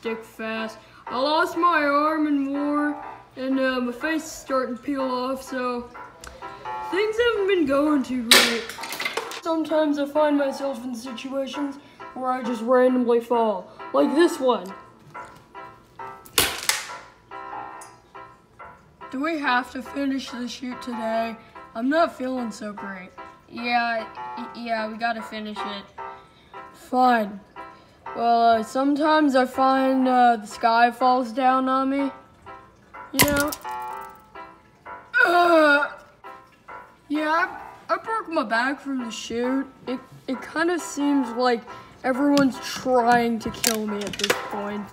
Stikfas. I lost my arm in war, and uh, my face is starting to peel off, so things haven't been going too great. Sometimes I find myself in situations where I just randomly fall, like this one. Do we have to finish the shoot today? I'm not feeling so great. Yeah, yeah, we gotta finish it. Fine. Well, uh, sometimes I find uh, the sky falls down on me. You know? Uh, yeah, I, I broke my back from the shoot. It, it kind of seems like everyone's trying to kill me at this point.